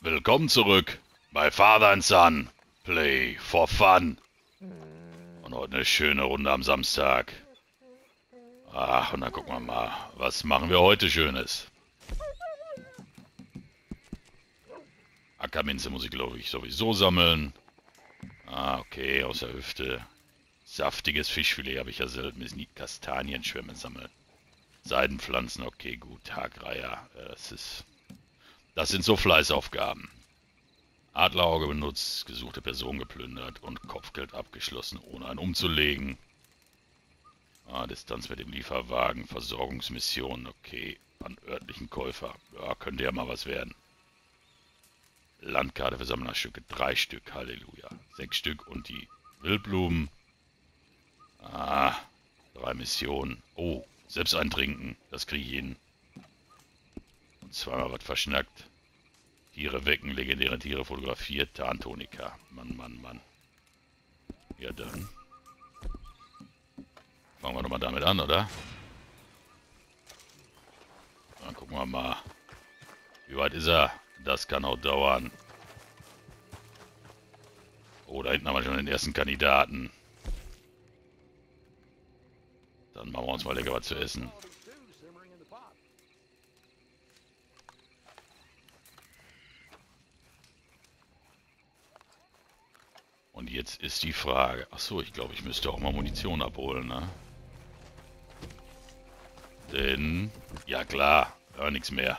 Willkommen zurück bei Father and Son. Play for fun. Und heute eine schöne Runde am Samstag. Ach, und dann gucken wir mal, was machen wir heute Schönes? Ackerminze muss ich, glaube ich, sowieso sammeln. Ah, okay, aus der Hüfte. Saftiges Fischfilet habe ich ja selten. Müssen die Kastanienschwämme sammeln. Seidenpflanzen, okay, gut. Hagreier, das ist... Das sind so Fleißaufgaben. Adlerauge benutzt, gesuchte Person geplündert und Kopfgeld abgeschlossen, ohne ein umzulegen. Ah, Distanz mit dem Lieferwagen, Versorgungsmission, okay. An örtlichen Käufer. Ja, könnte ja mal was werden. Landkarte für Sammlerstücke, drei Stück, Halleluja. Sechs Stück und die Wildblumen. Ah, drei Missionen. Oh, selbst ein Trinken, das kriege ich hin. Und zweimal was verschnackt. Tiere wecken, legendäre Tiere fotografiert, Tarntonika. Mann, Mann, Mann. Ja dann. Fangen wir doch mal damit an, oder? Dann gucken wir mal. Wie weit ist er? Das kann auch dauern. Oh, da hinten haben wir schon den ersten Kandidaten. Dann machen wir uns mal lecker was zu essen. Und jetzt ist die Frage. Achso, ich glaube, ich müsste auch mal Munition abholen, ne? Denn, ja klar, ja, nichts mehr.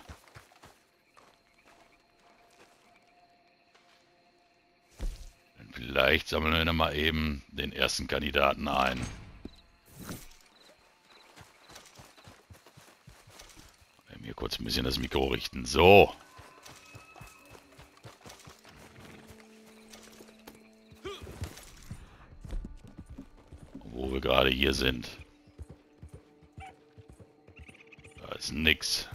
Vielleicht sammeln wir mal eben den ersten Kandidaten ein. Mir kurz ein bisschen das Mikro richten. So. Hier sind. Da ist nix.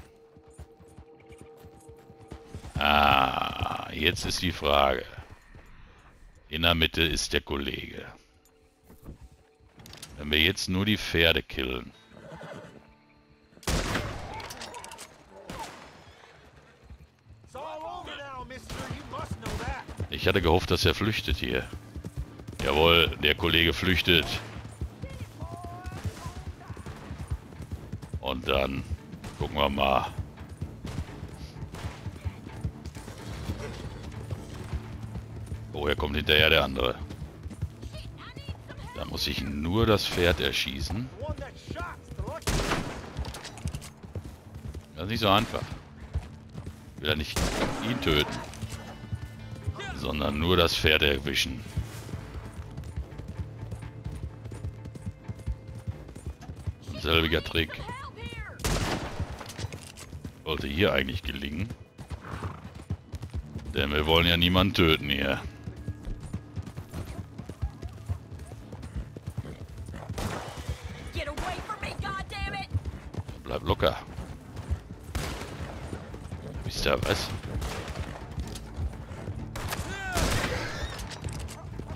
Ah, jetzt ist die Frage. In der Mitte ist der Kollege. Wenn wir jetzt nur die Pferde killen. Ich hatte gehofft, dass er flüchtet hier. Jawohl, der Kollege flüchtet. Dann gucken wir mal. Woher kommt hinterher der andere? Da muss ich nur das Pferd erschießen. Das ist nicht so einfach. Ich will ja nicht ihn töten, sondern nur das Pferd erwischen. Selbiger Trick. Sollte hier eigentlich gelingen. Denn wir wollen ja niemanden töten hier. Bleib locker. Wisst ihr was?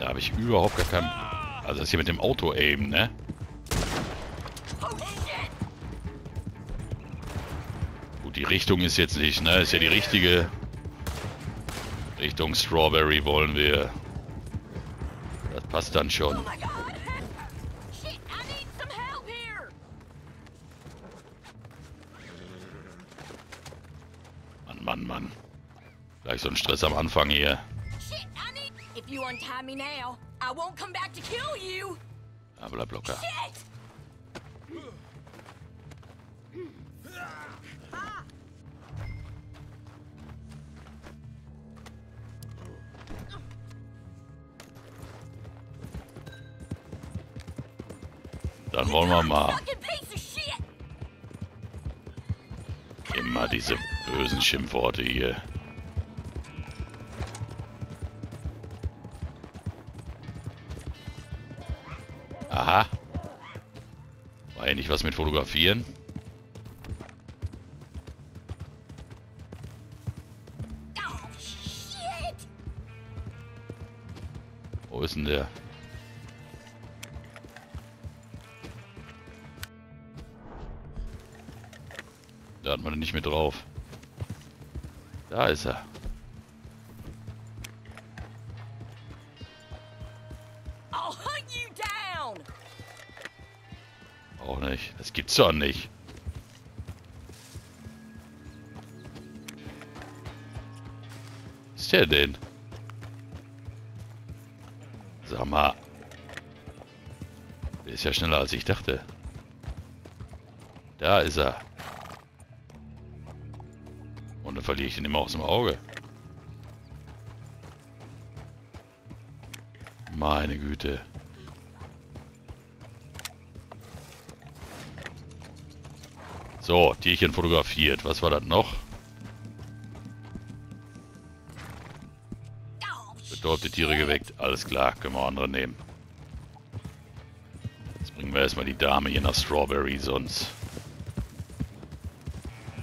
Da habe ich überhaupt gar kein... Also das hier mit dem Auto-Aim, ne? Richtung ist jetzt nicht, ne? Ist ja die richtige... Richtung Strawberry wollen wir. Das passt dann schon. Mann, Mann, Mann. Gleich so ein Stress am Anfang hier. Now, I won't come Dann wollen wir mal immer diese bösen Schimpfworte hier. Aha. War ja nicht was mit Fotografieren? Oh! Wo ist denn der? hat man nicht mehr drauf. Da ist er. Auch nicht. Das gibt's doch nicht. Ist der denn? Sag mal. Der ist ja schneller als ich dachte. Da ist er verliere ich ihn immer aus dem Auge. Meine Güte. So, Tierchen fotografiert. Was war das noch? Betäubte Tiere geweckt. Alles klar, können wir andere nehmen. Jetzt bringen wir erstmal die Dame hier nach Strawberry, sonst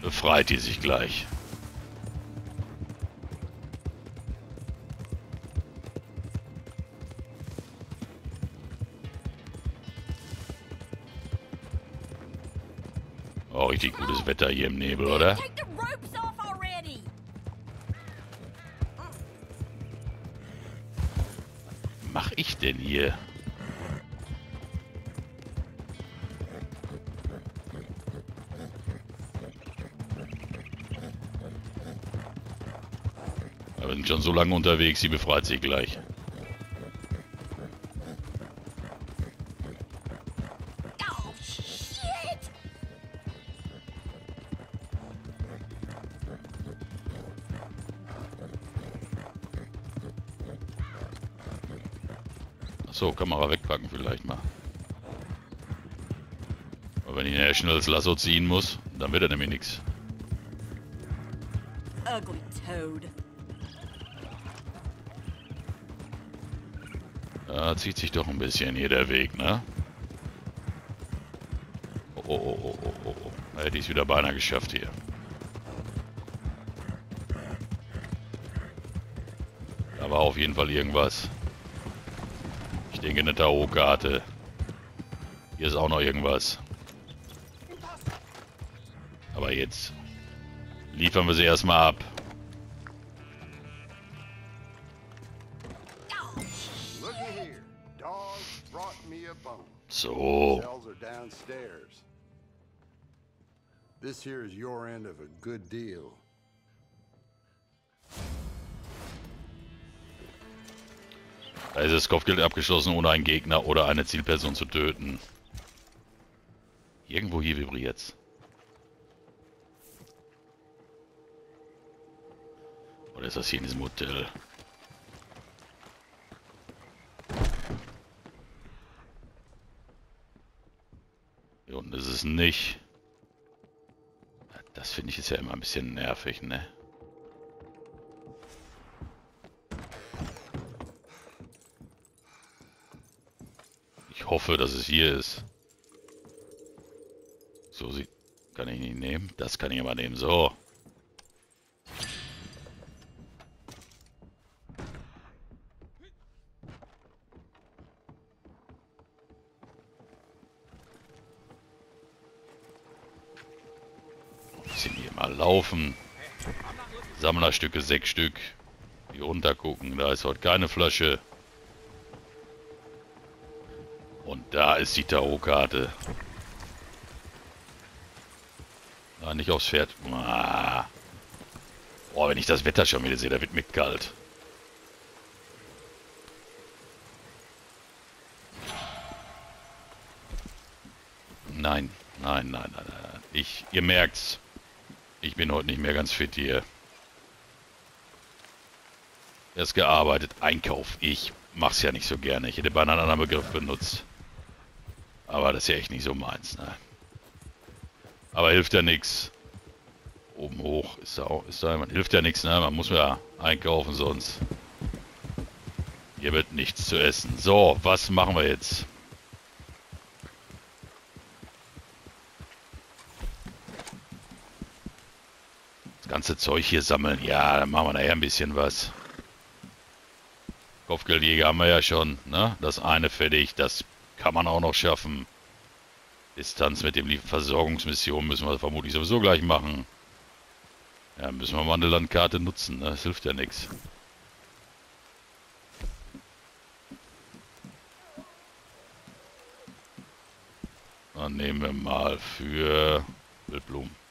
befreit die sich gleich. Richtig gutes Wetter hier im Nebel, oder? Mach ich denn hier? Wir sind schon so lange unterwegs, sie befreit sich gleich. Achso, Kamera wegpacken vielleicht mal. Aber wenn ich nachher schnell das Lasso ziehen muss, dann wird er nämlich nichts. Ugly toad. Da zieht sich doch ein bisschen hier der Weg, ne? Oh, oh, oh, oh, oh, oh, oh. Da hätte ich es wieder beinahe geschafft hier. Da war auf jeden Fall irgendwas. Ich denke eine Tarotkarte. Hier ist auch noch irgendwas. Aber jetzt liefern wir sie erstmal ab. So. This here is your end of a good deal. Da ist das Kopfgeld abgeschlossen, ohne einen Gegner oder eine Zielperson zu töten. Irgendwo hier vibriert's. Oder ist das hier in diesem Hotel? Hier unten ist es nicht. Das finde ich ist ja immer ein bisschen nervig, ne? Ich hoffe, dass es hier ist. So sieht. Kann ich nicht nehmen? Das kann ich aber nehmen. So. Bisschen hier mal laufen. Sammlerstücke, sechs Stück. Hier runter gucken. Da ist heute keine Flasche. Da ist die Tarotkarte. Ah, nicht aufs Pferd. Ah. Boah, wenn ich das Wetter schon wieder sehe, da wird mir kalt. Nein, nein, nein, nein, nein. Ich, ihr merkt's. Ich bin heute nicht mehr ganz fit hier. Erst gearbeitet, Einkauf. Ich mach's ja nicht so gerne. Ich hätte beinahe einen anderen Begriff benutzt. Aber das ist ja echt nicht so meins, ne? Aber hilft ja nichts. Oben hoch ist da auch, ist da jemand. Hilft ja nichts, ne? Man muss ja einkaufen sonst. Hier wird nichts zu essen. So, was machen wir jetzt? Das ganze Zeug hier sammeln. Ja, dann machen wir nachher ein bisschen was. Kopfgeldjäger haben wir ja schon, ne? Das eine fertig, das kann man auch noch schaffen. Distanz mit dem Versorgungsmission müssen wir vermutlich sowieso gleich machen. Ja, müssen wir mal eine Landkarte nutzen, ne? Das hilft ja nichts. Dann nehmen wir mal für Wildblumen.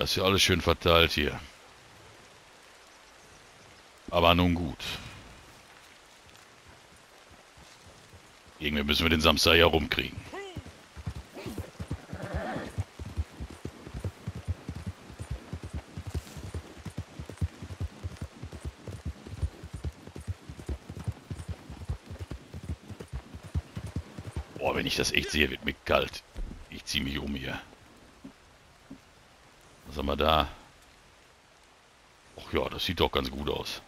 Das ist ja alles schön verteilt hier. Aber nun gut. Irgendwie müssen wir den Samstag ja rumkriegen. Boah, wenn ich das echt sehe, wird mir kalt. Ich ziehe mich um hier. Was haben wir da? Ach ja, das sieht doch ganz gut aus.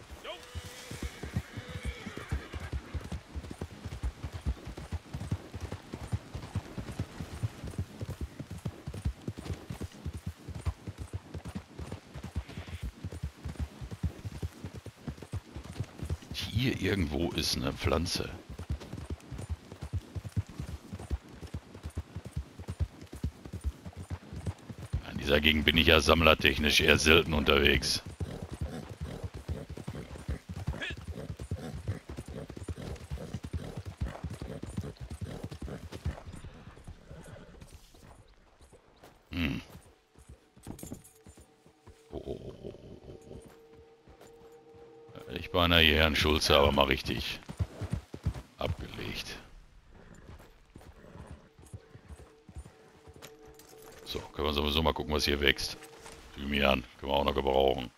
Hier irgendwo ist eine Pflanze. Gegend bin ich ja sammlertechnisch eher selten unterwegs. Hm. Oh, oh, oh, oh. Ich beinahe hier Herrn Schulze aber mal richtig gucken, was hier wächst. Thymian können wir auch noch gebrauchen.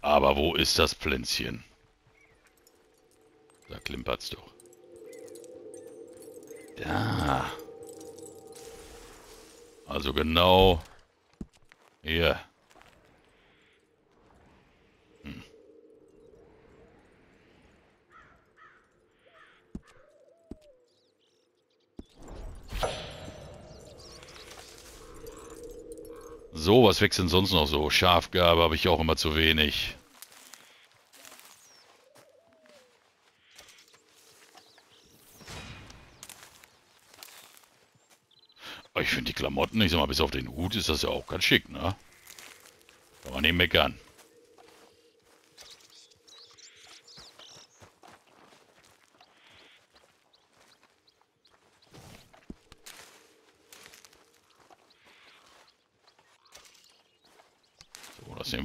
Aber wo ist das Pflänzchen? Da klimpert's doch. Da. Also genau hier. Hm. So, was wächst denn sonst noch so? Schafgabe habe ich auch immer zu wenig. Ich finde die Klamotten, ich sag mal, bis auf den Hut ist das ja auch ganz schick, ne? Kann man nicht meckern.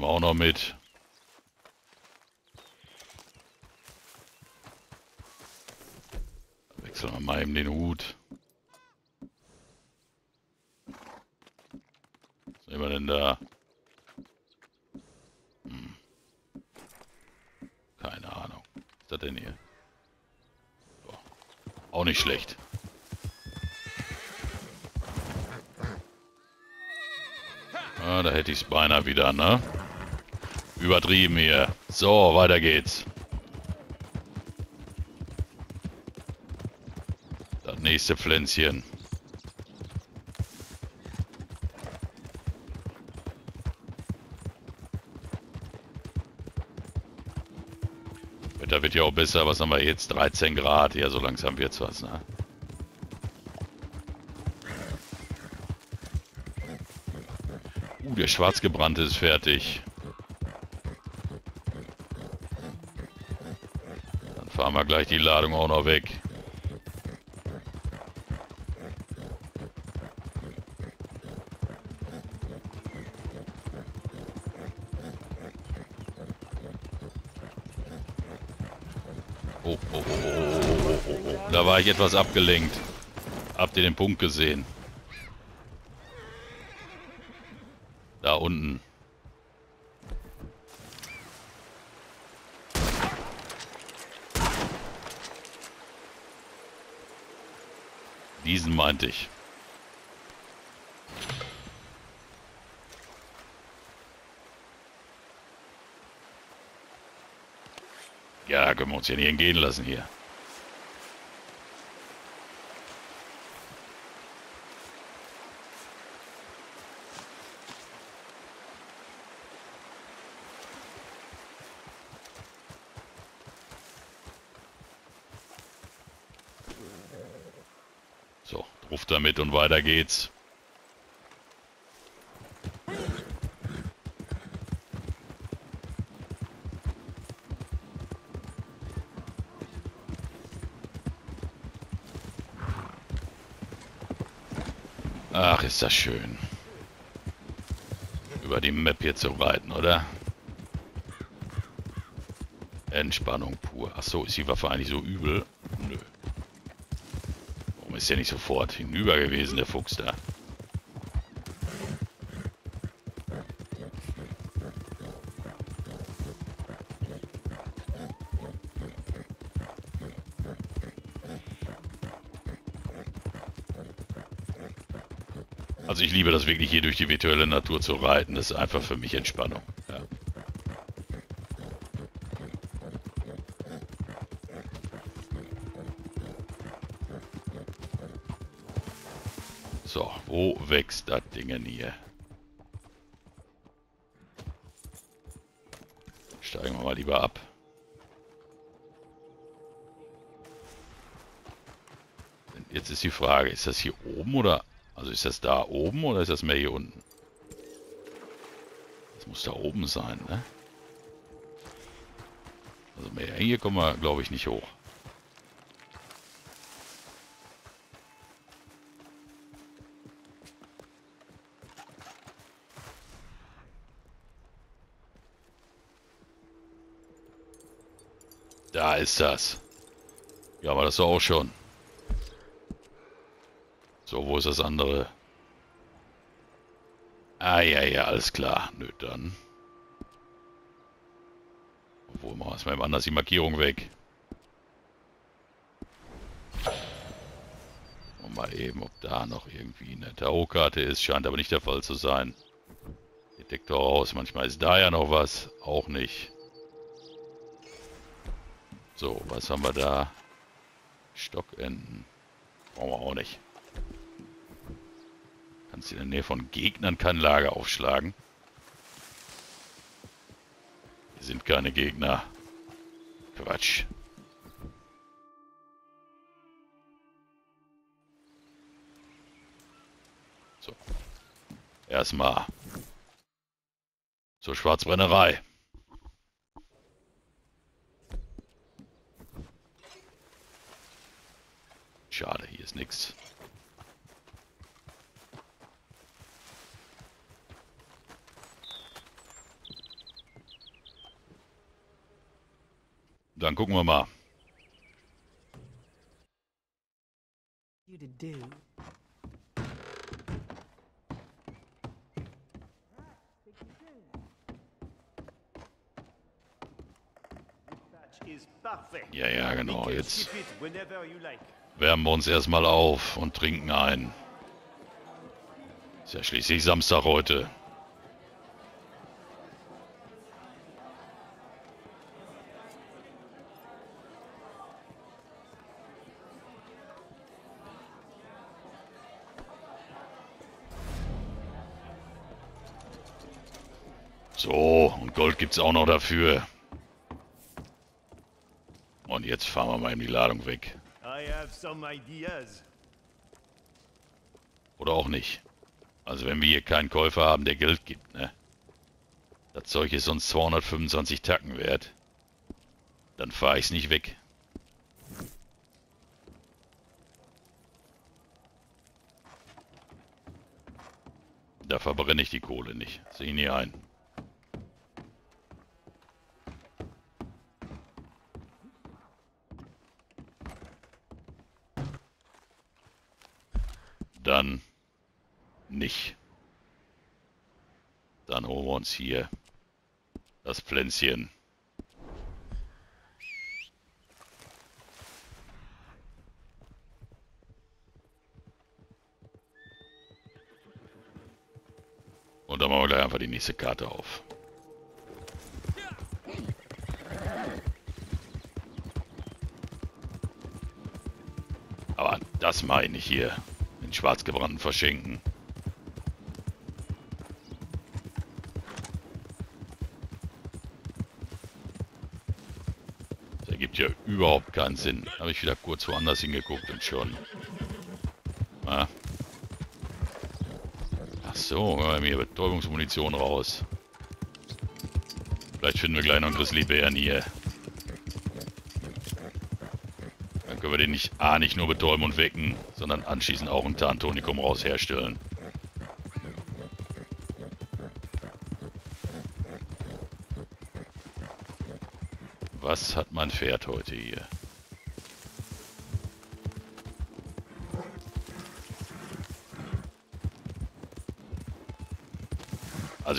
Auch noch mit. Wechseln wir mal eben den Hut. Was nehmen wir denn da? Hm. Keine Ahnung. Was ist das denn hier? So. Auch nicht schlecht. Ah, da hätte ich es beinahe wieder, ne? Übertrieben hier. So, weiter geht's. Das nächste Pflänzchen. Wetter wird ja auch besser. Was haben wir jetzt? 13 Grad. Ja, so langsam wird's was, ne? Uh, der Schwarzgebrannte ist fertig. Fahren wir gleich die Ladung auch noch weg. Oh, oh, oh, oh, oh, oh. Da war ich etwas abgelenkt. Habt ihr den Punkt gesehen? Da unten. Diesen meinte ich. Ja, können wir uns ja nicht entgehen lassen hier. Damit und weiter geht's. Ach, ist das schön. Über die Map hier zu reiten, oder? Entspannung pur. Achso, ist die Waffe eigentlich so übel? Ist der nicht sofort hinüber gewesen, der Fuchs da? Also ich liebe das wirklich hier durch die virtuelle Natur zu reiten. Das ist einfach für mich Entspannung. Ja. So, wo wächst das Ding denn hier? Steigen wir mal lieber ab. Jetzt ist die Frage, ist das hier oben oder... Also ist das da oben oder ist das mehr hier unten? Das muss da oben sein, ne? Also mehr hier kommen wir, glaube ich, nicht hoch. Da ist das. Ja, aber das war auch schon. So, wo ist das andere? Ah, ja, ja, alles klar. Nö, dann. Obwohl, machen wir erstmal anders die Markierung weg. Und mal eben, ob da noch irgendwie eine Tarotkarte ist. Scheint aber nicht der Fall zu sein. Detektor raus. Manchmal ist da ja noch was. Auch nicht. So, was haben wir da? Stockenden. Brauchen wir auch nicht. Kannst in der Nähe von Gegnern kein Lager aufschlagen. Hier sind keine Gegner. Quatsch. So. Erstmal zur Schwarzbrennerei. Schade, hier ist nichts. Dann gucken wir mal. Ja, ja, genau. Jetzt wärmen wir uns erstmal auf und trinken ein. Ist ja schließlich Samstag heute. So, und Gold gibt's auch noch dafür. Und jetzt fahren wir mal in die Ladung weg. Oder auch nicht. Also wenn wir hier keinen Käufer haben, der Geld gibt, ne? Das Zeug ist sonst 225 Tacken wert. Dann fahre ich's nicht weg. Da verbrenne ich die Kohle nicht. Sehe ich nie ein. Dann nicht. Dann holen wir uns hier das Pflänzchen. Und dann machen wir gleich einfach die nächste Karte auf. Aber das meine ich hier. Den Schwarzgebrannten verschenken. Das ergibt ja überhaupt keinen Sinn. Habe ich wieder kurz woanders hingeguckt und schon Ah. Ach so, wir Betäubungsmunition raus. Vielleicht finden wir gleich noch einen Grizzlybären hier. Dann können wir den nicht A nicht nur betäuben und wecken, sondern anschließend auch ein Tarntonikum raus herstellen. Was hat mein Pferd heute hier?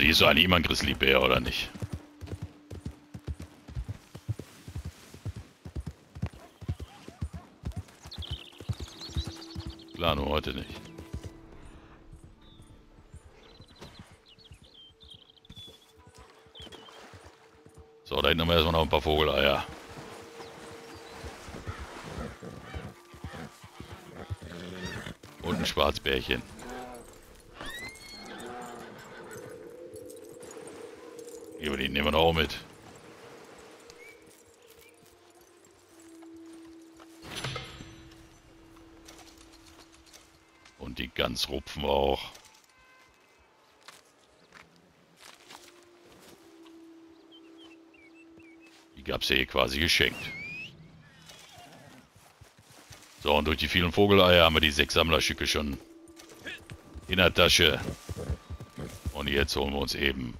Also hier ist eigentlich immer ein Grizzlybär, oder nicht? Klar, nur heute nicht. So, da hinten haben wir erstmal noch ein paar Vogeleier. Und ein Schwarzbärchen. Die nehmen wir auch mit. Und die Gans rupfen wir auch. Die gab es ja hier quasi geschenkt. So, und durch die vielen Vogeleier haben wir die sechs Sammlerstücke schon in der Tasche. Und jetzt holen wir uns eben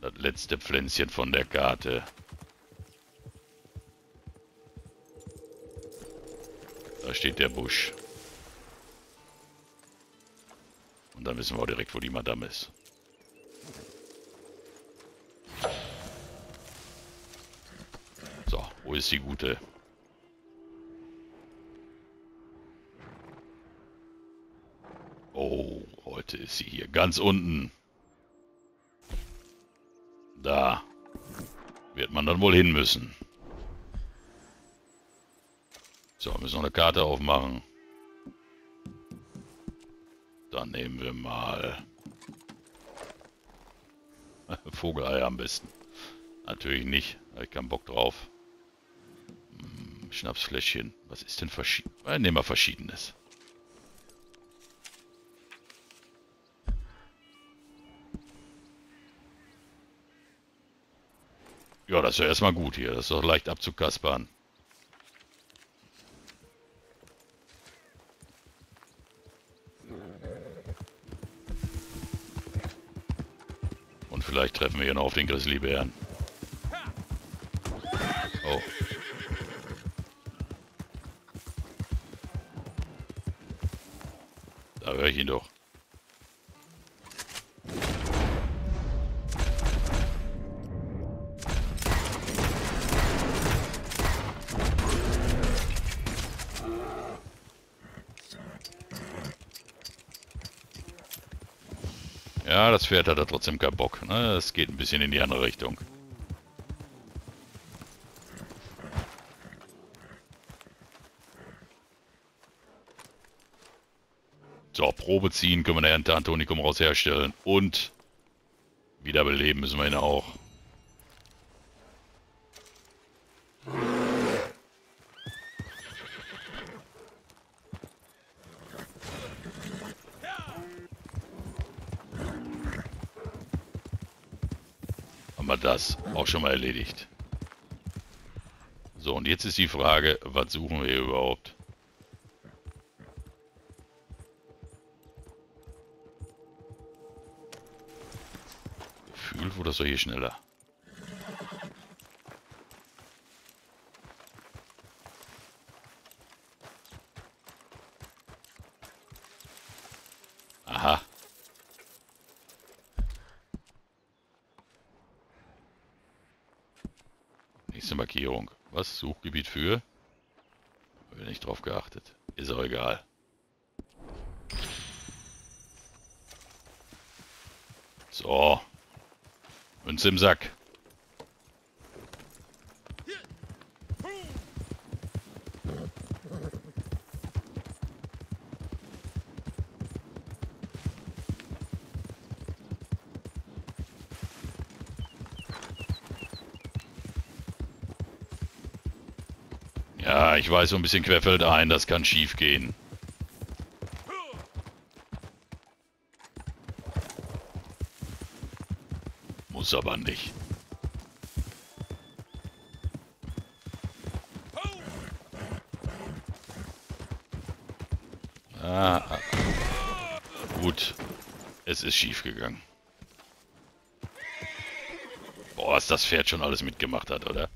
das letzte Pflänzchen von der Karte. Da steht der Busch. Und dann wissen wir auch direkt, wo die Madame ist. So, wo ist die gute? Oh, heute ist sie hier ganz unten. Da wird man dann wohl hin müssen. So, müssen wir eine Karte aufmachen. Dann nehmen wir mal Vogeleier am besten. Natürlich nicht, habe ich keinen Bock drauf. Hm, Schnapsfläschchen. Was ist denn verschieden? Äh, nehmen wir verschiedenes. Ja, das ist ja erstmal gut hier. Das ist doch leicht abzukaspern. Und vielleicht treffen wir hier noch auf den Grizzlybären. Oh. Da höre ich ihn doch. Pferd hat da trotzdem keinen Bock. Ne? Es geht ein bisschen in die andere Richtung. So, Probe ziehen können wir nachher ein Tantonikum raus herstellen. Und wiederbeleben müssen wir ihn auch. Haben wir das auch schon mal erledigt. So, und jetzt ist die Frage, was suchen wir hier überhaupt? Gefühlt wurde das doch hier schneller. Aha. Nächste Markierung. Für? Habe ich nicht drauf geachtet. Ist auch egal. So. Münze im Sack. Ja, ich weiß, so ein bisschen querfeld ein, das kann schief gehen. Muss aber nicht. Ah, gut, es ist schief gegangen. Boah, was das Pferd schon alles mitgemacht hat, oder?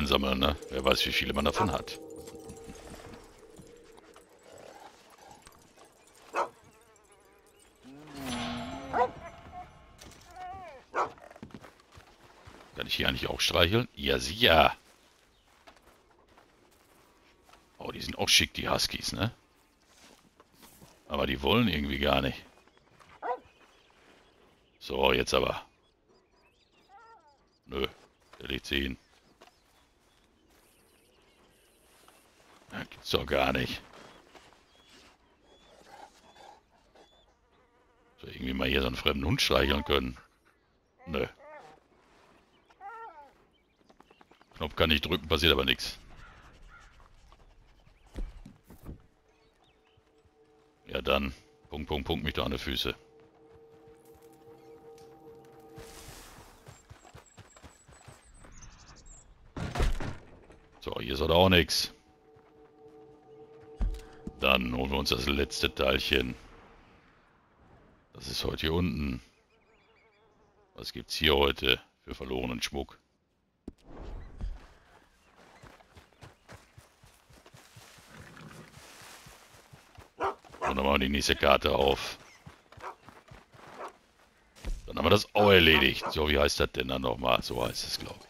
Einsammeln, ne? Wer weiß, wie viele man davon hat. Kann ich hier eigentlich auch streicheln? Ja, sicher. Oh, die sind auch schick, die Huskies, ne? Aber die wollen irgendwie gar nicht. So, jetzt aber. Nö, der legt sie hin. Das gibt's doch gar nicht. So, irgendwie mal hier so einen fremden Hund streicheln können. Nö. Knopf kann ich drücken, passiert aber nichts. Ja dann, Punkt, Punkt, Punkt mich da an die Füße. So, hier ist auch nichts. Dann holen wir uns das letzte Teilchen. Das ist heute hier unten. Was gibt's hier heute für verlorenen Schmuck? Und dann machen wir die nächste Karte auf. Dann haben wir das auch erledigt. So, wie heißt das denn dann nochmal? So heißt es, glaube ich.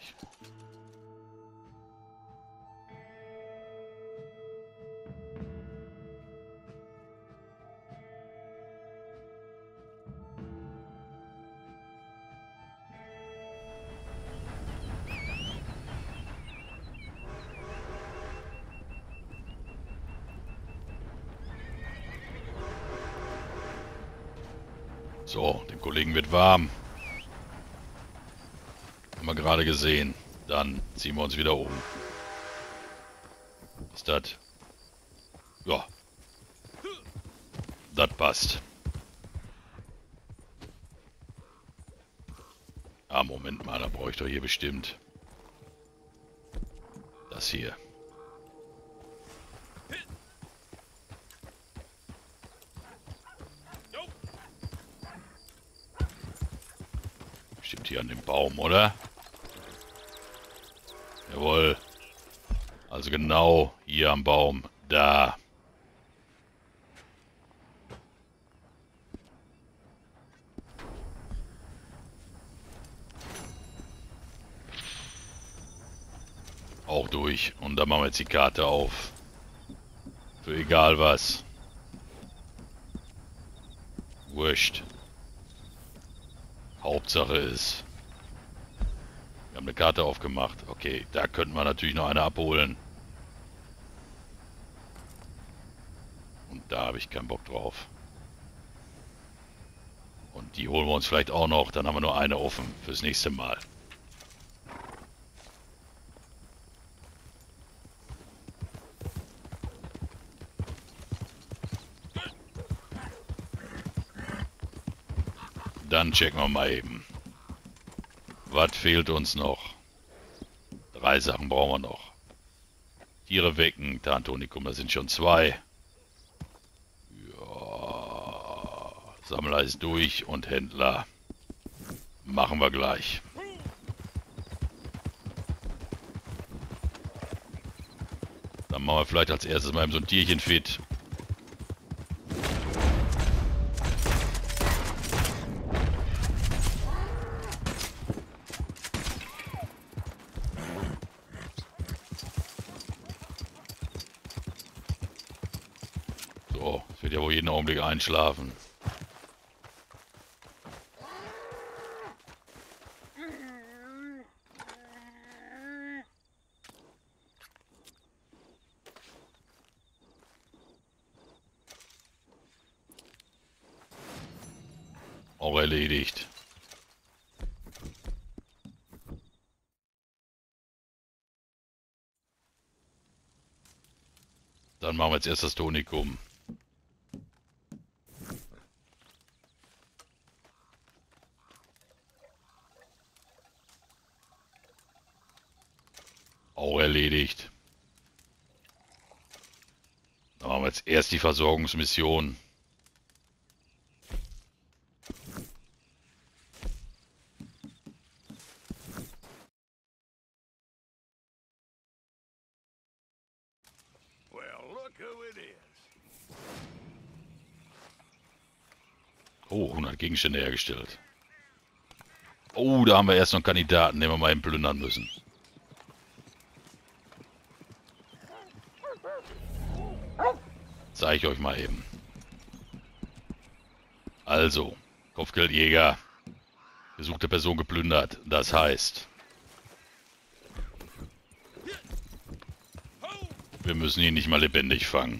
Warm. Haben wir gerade gesehen. Dann ziehen wir uns wieder um. Ist das? Ja. Das passt. Ah, Moment mal, da brauche ich doch hier bestimmt das hier. An dem Baum, oder? Jawohl. Also genau hier am Baum. Da. Auch durch. Und dann machen wir jetzt die Karte auf. Für egal was. Wurscht. Hauptsache ist, haben eine Karte aufgemacht. Okay, da könnten wir natürlich noch eine abholen. Und da habe ich keinen Bock drauf. Und die holen wir uns vielleicht auch noch. Dann haben wir nur eine offen fürs nächste Mal. Dann checken wir mal eben. Was fehlt uns noch? Drei Sachen brauchen wir noch. Tiere wecken, Tantonikum, das sind schon zwei. Ja, Sammler ist durch und Händler. Machen wir gleich. Dann machen wir vielleicht als erstes mal so ein Tierchen fit. einschlafen. Auch erledigt. Dann machen wir jetzt erst das Tonikum. Jetzt erst die Versorgungsmission. Oh, 100 Gegenstände hergestellt. Oh, da haben wir erst noch einen Kandidaten, den wir mal eben plündern müssen. Zeige ich euch mal eben. Also, Kopfgeldjäger. Gesuchte Person geplündert. Das heißt... Wir müssen ihn nicht mal lebendig fangen.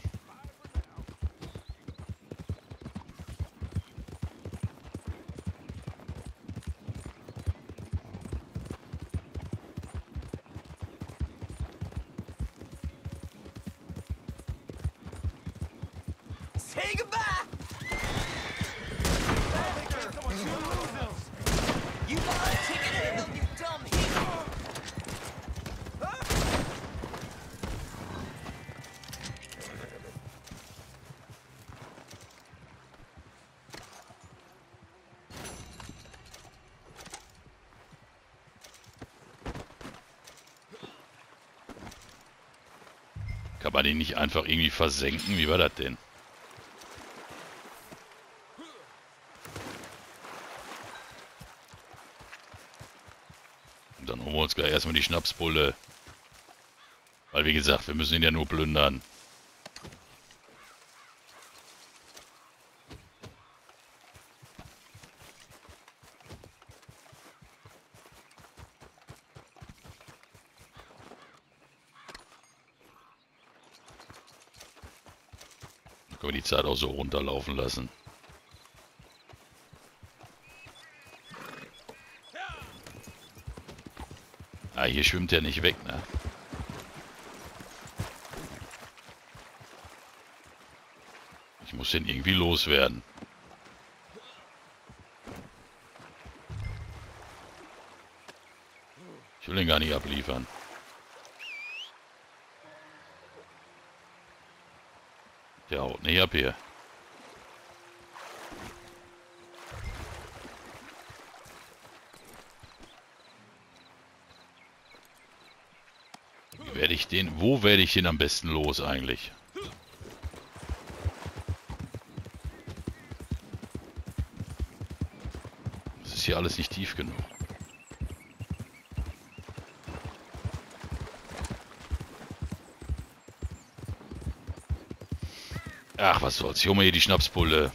Einfach irgendwie versenken? Wie war das denn? Und dann holen wir uns gleich erstmal die Schnapsbulle. Weil wie gesagt, wir müssen ihn ja nur plündern. Zeit auch so runterlaufen lassen. Ah, hier schwimmt er nicht weg, ne? Ich muss den irgendwie loswerden. Ich will den gar nicht abliefern. Der haut nicht ab hier. Werde ich den, wo werde ich den am besten los eigentlich? Das ist hier alles nicht tief genug. Ach, was soll's. Ich hole mir hier die Schnapspulle.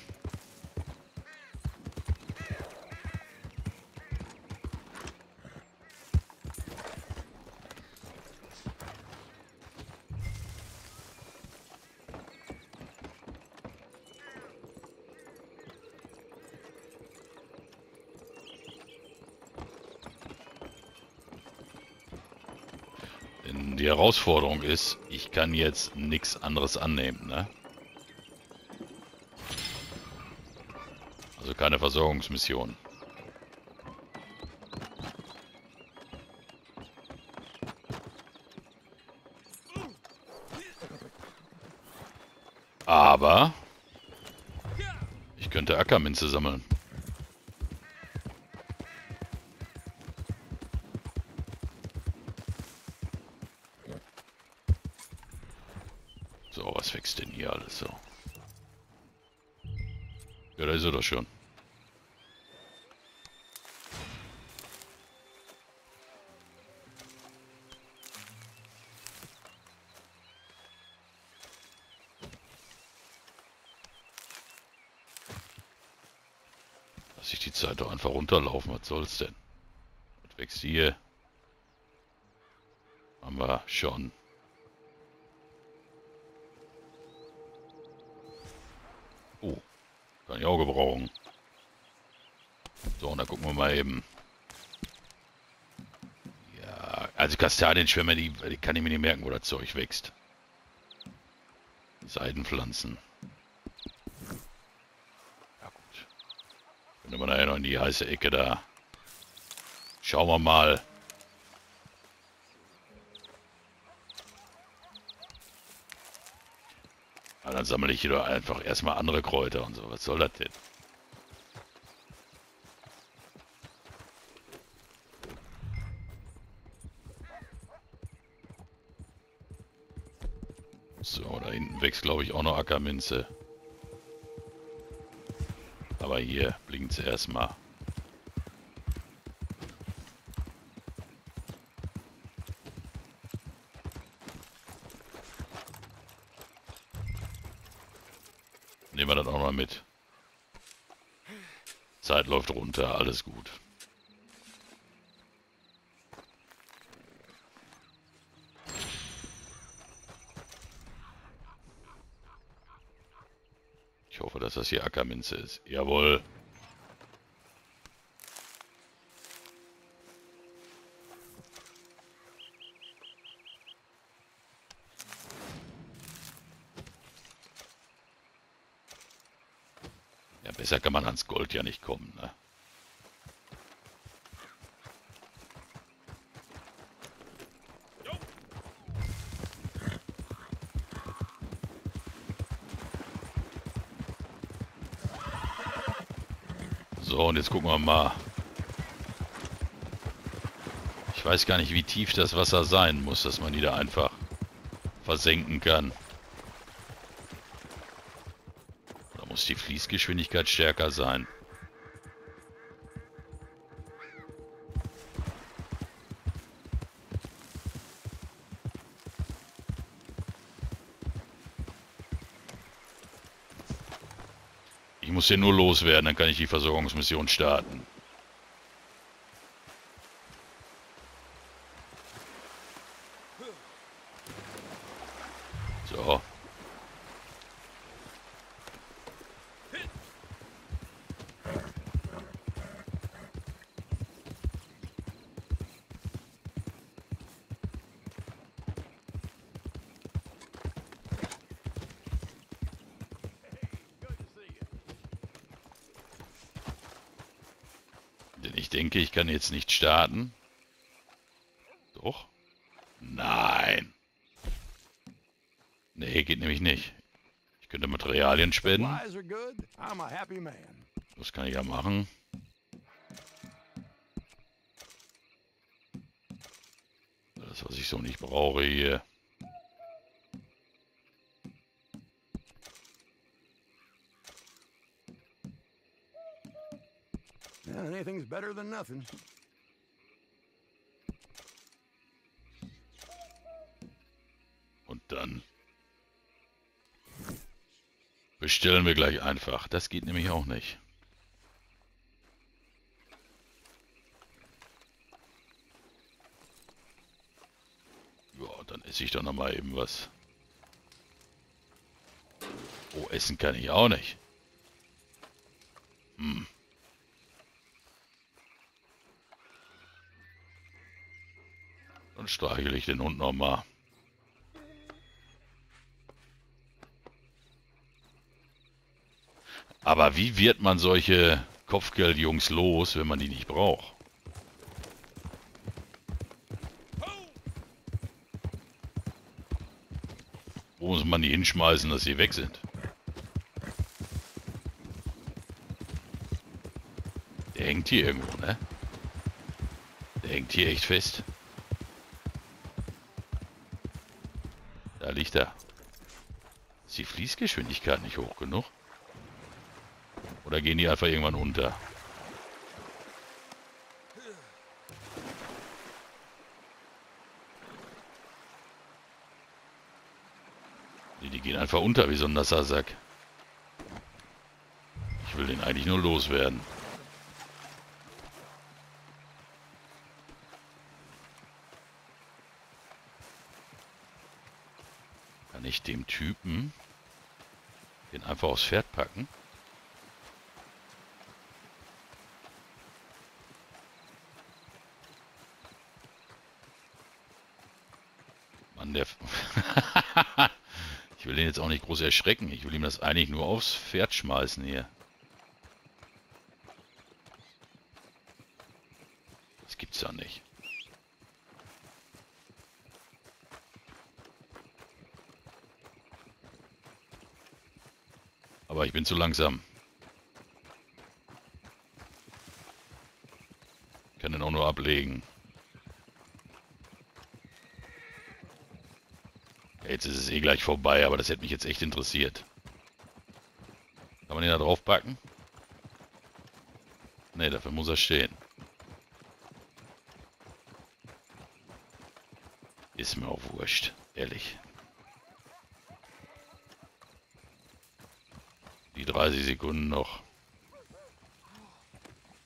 Denn die Herausforderung ist, ich kann jetzt nichts anderes annehmen, ne? Keine Versorgungsmission. Aber ich könnte Ackerminze sammeln. So, was wächst denn hier alles so? Ja, da ist er doch schon. Lass ich die Zeit doch einfach runterlaufen, was soll's denn? Was wächst hier? Haben wir schon. Oh, kann ich auch gebrauchen. So, und dann gucken wir mal eben. Ja, also Kastanienschwämme, die, die kann ich mir nicht merken, wo das Zeug wächst. Seidenpflanzen. Ja gut. Können wir nachher noch in die heiße Ecke da. Schauen wir mal. Aber dann sammle ich hier doch einfach erstmal andere Kräuter und so. Was soll das denn? So, da hinten wächst, glaube ich, auch noch Ackerminze. Aber hier blinkt es erstmal. Läuft runter, alles gut. Ich hoffe, dass das hier Ackerminze ist. Jawohl. Besser kann man ans Gold ja nicht kommen, ne? So, und jetzt gucken wir mal. Ich weiß gar nicht, wie tief das Wasser sein muss, dass man die da einfach versenken kann. Die Fließgeschwindigkeit stärker sein. Ich muss hier nur loswerden, dann kann ich die Versorgungsmission starten. So. Denn ich denke, ich kann jetzt nicht starten. Doch? Nein. Nee, geht nämlich nicht. Ich könnte Materialien spenden. Das kann ich ja machen. Das, was ich so nicht brauche hier. Better than nothing. Und dann bestellen wir gleich einfach. Das geht nämlich auch nicht. Ja, dann esse ich doch noch mal eben was. Oh, essen kann ich auch nicht. Dann streichel ich den Hund noch mal. Aber wie wird man solche Kopfgeldjungs los, wenn man die nicht braucht? Wo muss man die hinschmeißen, dass sie weg sind? Der hängt hier irgendwo, ne? Der hängt hier echt fest. Da. Ist die Fließgeschwindigkeit nicht hoch genug? Oder gehen die einfach irgendwann unter? Nee, die gehen einfach unter wie so ein nasser Sack. Ich will den eigentlich nur loswerden. Dem Typen den einfach aufs Pferd packen? Mann, der... ich will den jetzt auch nicht groß erschrecken. Ich will ihm das eigentlich nur aufs Pferd schmeißen hier. Das gibt's ja nicht. Aber ich bin zu langsam. Kann den auch nur ablegen. Jetzt ist es eh gleich vorbei, aber das hätte mich jetzt echt interessiert. Kann man den da drauf packen? Ne, dafür muss er stehen. Ist mir auch wurscht, ehrlich. Die 30 Sekunden noch.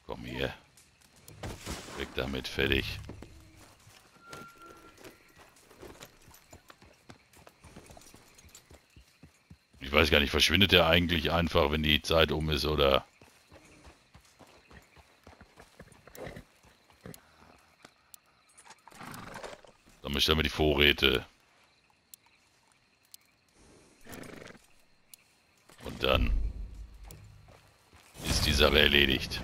Komm hier. Weg damit, fertig. Ich weiß gar nicht, verschwindet der eigentlich einfach, wenn die Zeit um ist, oder... Dann möchte wir die Vorräte. Und dann ist die Sache erledigt.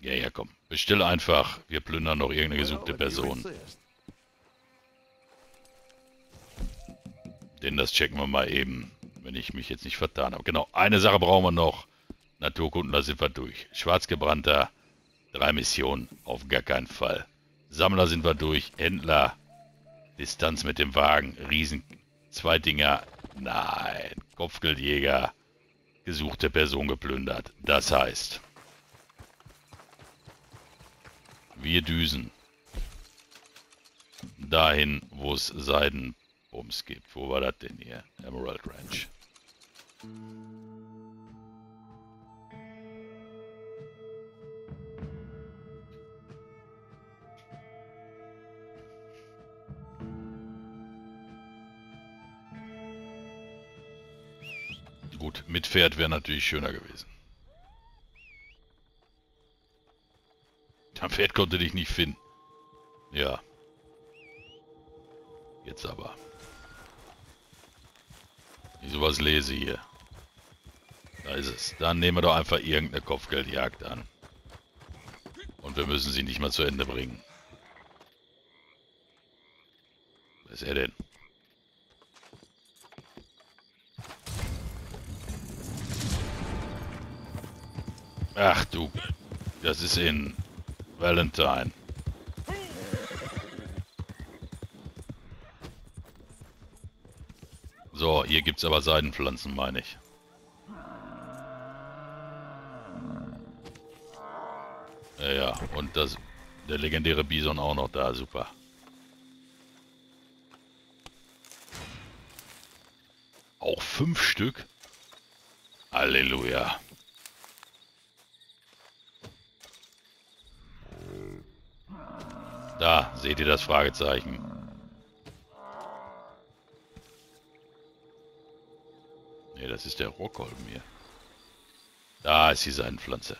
Ja, ja, komm. Bestell einfach. Wir plündern noch irgendeine gesuchte Person. Denn das checken wir mal eben, wenn ich mich jetzt nicht vertan habe. Genau, eine Sache brauchen wir noch. Naturkundler sind wir durch. Schwarzgebrannter, drei Missionen, auf gar keinen Fall. Sammler sind wir durch. Händler, Distanz mit dem Wagen, Riesen, zwei Dinger. Nein, Kopfgeldjäger, gesuchte Person geplündert. Das heißt, wir düsen dahin, wo es Seidenbums gibt. Wo war das denn hier? Emerald Ranch. Gut, mit Pferd wäre natürlich schöner gewesen. Am Pferd konnte dich nicht finden. Ja. Jetzt aber. Ich sowas lese hier. Da ist es. Dann nehmen wir doch einfach irgendeine Kopfgeldjagd an. Und wir müssen sie nicht mal zu Ende bringen. Wer ist er denn? Ach du, das ist in Valentine. So, hier gibt's aber Seidenpflanzen, meine ich. Ja, ja, und das, der legendäre Bison auch noch da, super. Auch fünf Stück? Halleluja. Da, seht ihr das Fragezeichen. Ne, das ist der Rockholm hier. Da ist die Seidenpflanze.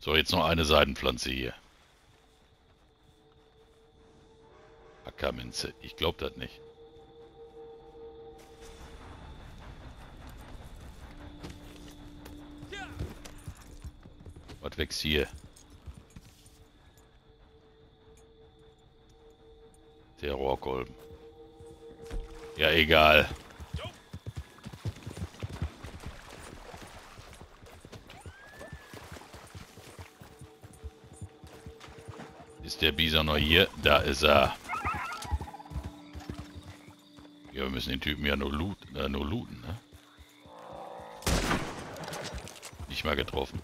So, jetzt noch eine Seidenpflanze hier. Ackerminze. Ich glaube das nicht. Was wächst hier? Der Rohrkolben. Ja, egal. Ist der Bison noch hier? Da ist er. müssen den Typen ja nur, loot, äh, nur looten, ne? Nicht mal getroffen.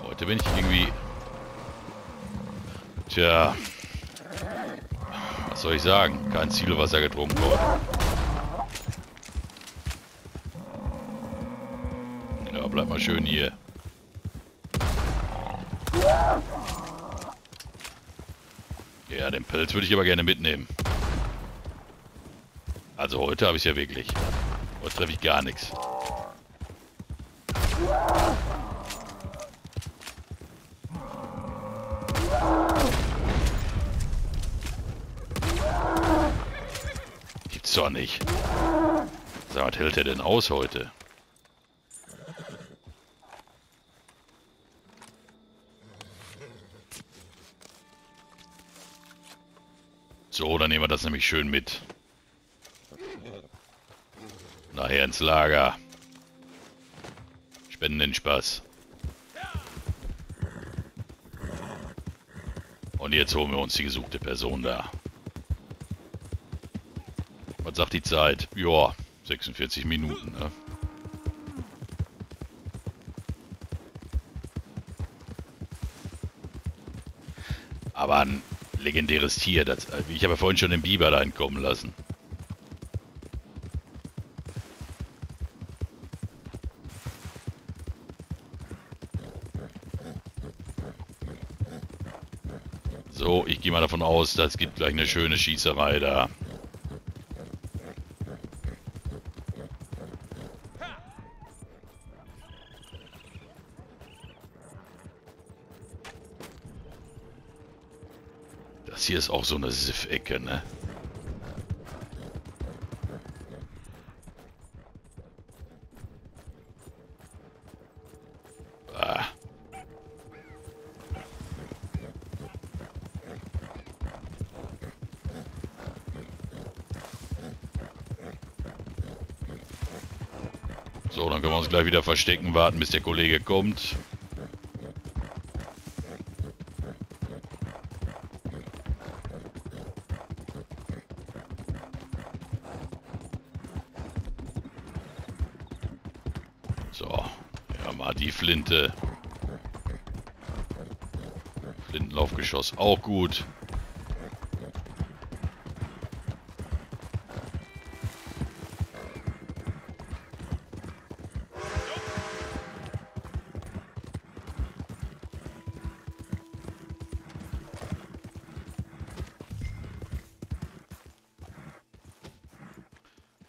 Heute bin ich irgendwie... Tja... Was soll ich sagen? Kein Zielwasser getrunken worden. Ja, bleib mal schön hier. Den Pelz würde ich aber gerne mitnehmen. Also heute habe ich ja wirklich. Heute treffe ich gar nichts. Gibt's doch nicht. Sag, was hält er denn aus heute? Nämlich schön mit. Nachher ins Lager. Spenden den Spaß. Und jetzt holen wir uns die gesuchte Person da. Was sagt die Zeit? Joa, 46 Minuten, ne? Aber ein legendäres Tier. Das, ich habe ja vorhin schon den Biber da entkommen lassen. So, ich gehe mal davon aus, das gibt gleich eine schöne Schießerei da. Ist auch so eine Siff-Ecke, ne? Ah. So, dann können wir uns gleich wieder verstecken, warten, bis der Kollege kommt. So, ja mal die Flinte. Flintenlaufgeschoss, auch gut.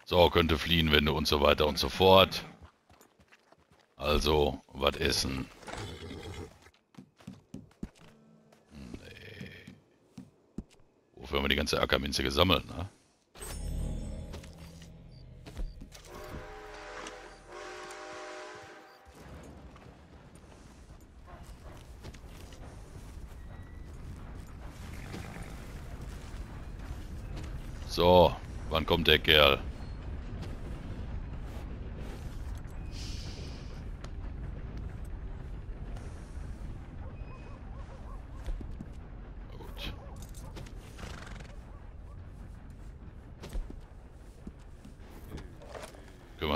So, könnte fliehen, wenn du und so weiter und so fort. Also, was essen? Nee. Wofür haben wir die ganze Ackerminze gesammelt, ne? So, wann kommt der Kerl? Gut. Können wir das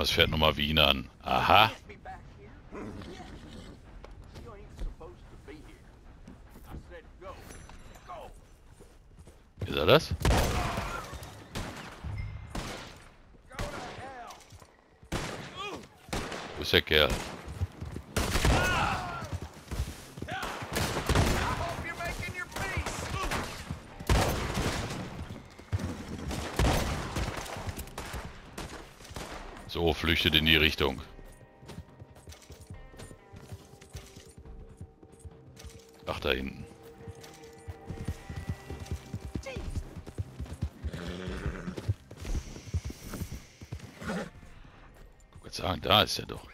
Pferd nochmal wienern? Aha. Me back here? You ain't supposed to be here. I said go. Go. Ist er das? Wo ist der Kerl? I hope you're making your peace. So, flüchtet in die Richtung. Ach, da hinten. Ich sagen, da ist er doch.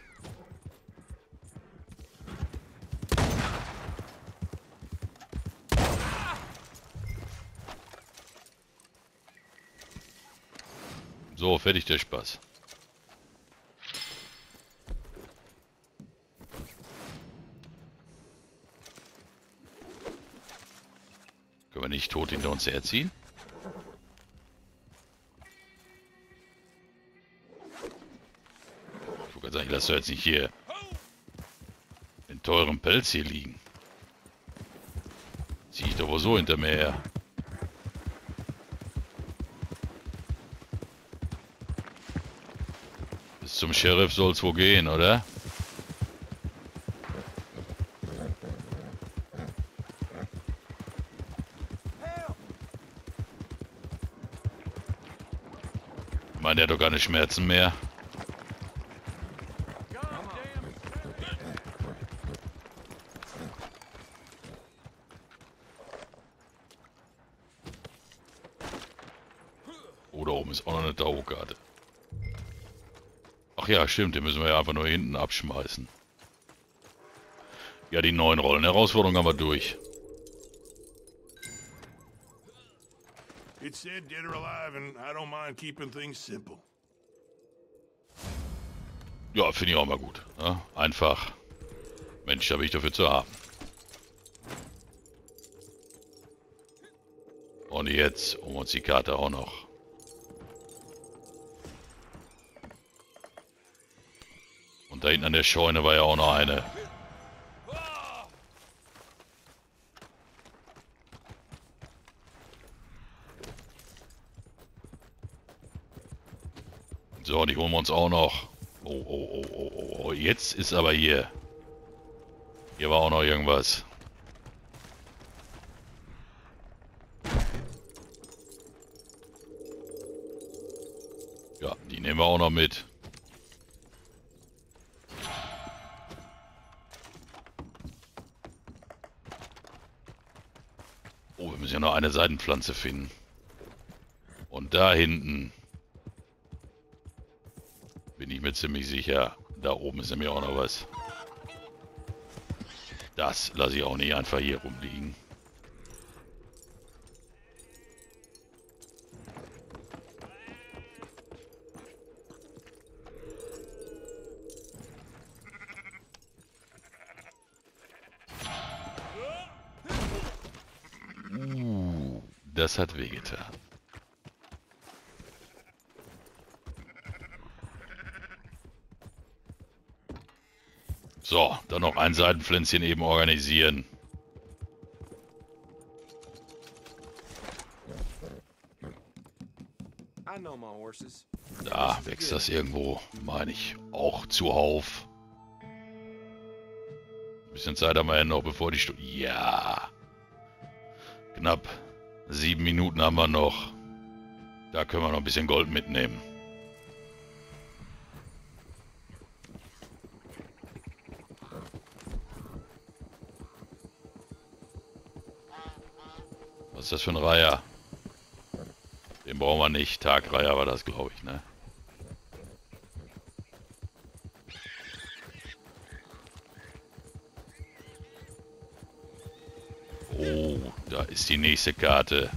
So, fertig der Spaß. Nicht tot hinter uns herziehen? Ich wollte sagen, ich lasse jetzt nicht hier den teuren Pelz hier liegen. Zieh ich doch wohl so hinter mir her. Bis zum Sheriff soll's wohl gehen, oder? Keine Schmerzen mehr. Oh, da oben ist auch noch eine Tauchkarte. Ach ja, stimmt, den müssen wir ja einfach nur hinten abschmeißen. Ja, die neuen Rollen. Herausforderung haben wir durch. It's said dead or alive, and I don't mind keeping things simple. Ja, finde ich auch mal gut. Ne? Einfach. Mensch, da bin ich dafür zu haben. Und jetzt um uns die Karte auch noch. Und da hinten an der Scheune war ja auch noch eine. So, die holen wir uns auch noch. Oh, oh, oh, oh, oh, oh. Jetzt ist aber hier. Hier war auch noch irgendwas. Ja, die nehmen wir auch noch mit. Oh, wir müssen ja noch eine Seidenpflanze finden. Und da hinten mir ziemlich sicher, da oben ist nämlich auch noch was. Das lasse ich auch nicht einfach hier rumliegen. Uh, das hat wehgetan. So, dann noch ein Seitenpflänzchen eben organisieren. Da wächst das irgendwo, meine ich, auch zuhauf. Ein bisschen Zeit haben wir ja noch, bevor die Stunde... Ja. Knapp sieben Minuten haben wir noch. Da können wir noch ein bisschen Gold mitnehmen. Ist das für ein Reiher? Den brauchen wir nicht. Tagreiher war das, glaube ich, ne? Oh, da ist die nächste Karte.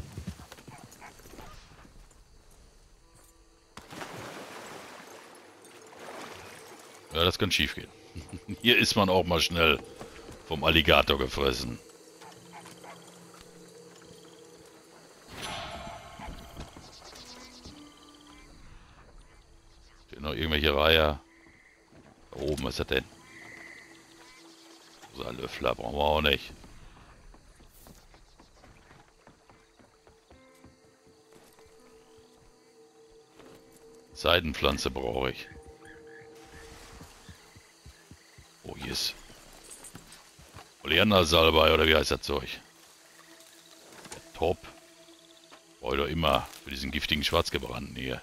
Ja, das kann schief gehen. Hier ist man auch mal schnell vom Alligator gefressen. Steht irgendwelche Reihe. Da oben, ist das denn? Ein Löffler brauchen wir auch nicht. Seidenpflanze brauche ich. Oh, hier ist Oleander-Salbei oder wie heißt das Zeug? Ja, top. Brauche ich immer für diesen giftigen Schwarzgebrannten hier.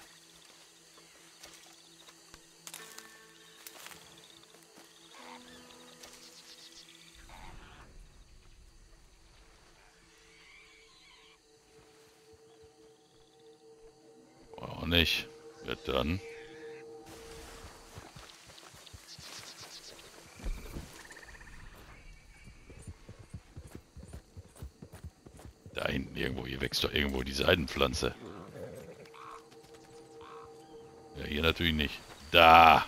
Seidenpflanze. Ja, hier natürlich nicht. Da!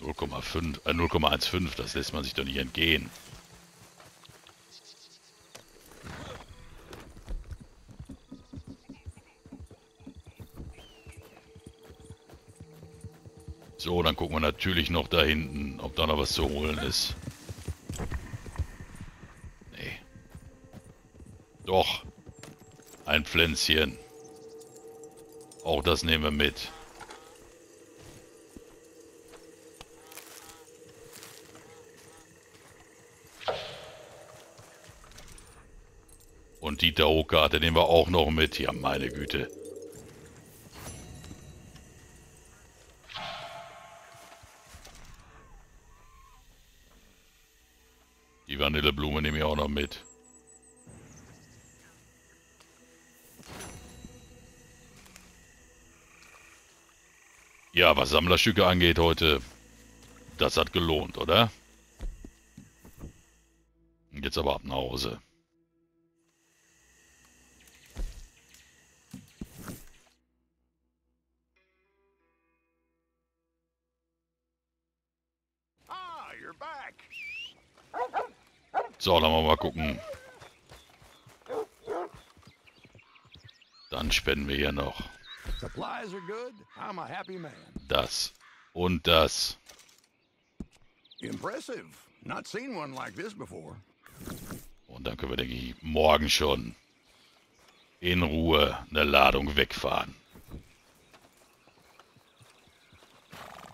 Null Komma fünf, äh, 0,15, das lässt man sich doch nicht entgehen. So, dann gucken wir natürlich noch da hinten, ob da noch was zu holen ist. Doch. Ein Pflänzchen. Auch das nehmen wir mit. Konditorenkarte nehmen wir auch noch mit. Ja, meine Güte. Was Sammlerstücke angeht heute, das hat gelohnt, oder? Jetzt aber ab nach Hause. Ah. So, dann wollen wir mal gucken. Dann spenden wir hier noch Supplies are good. I'm a happy man. das und das. Impressive. Not seen one like this before. Und dann können wir, denke ich, morgen schon in Ruhe eine Ladung wegfahren.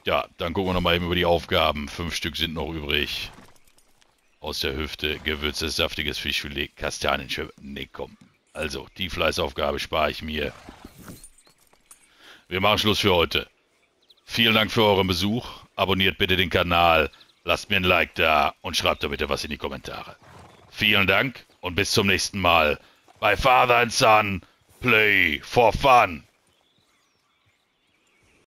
Ja, dann gucken wir nochmal eben über die Aufgaben. Fünf Stück sind noch übrig. Aus der Hüfte, gewürztes, saftiges Fischfilet, Kastanienschöpfe. Nee, komm. Also, die Fleißaufgabe spare ich mir. Wir machen Schluss für heute. Vielen Dank für euren Besuch. Abonniert bitte den Kanal, lasst mir ein Like da und schreibt da bitte was in die Kommentare. Vielen Dank und bis zum nächsten Mal bei Father and Son Play for Fun.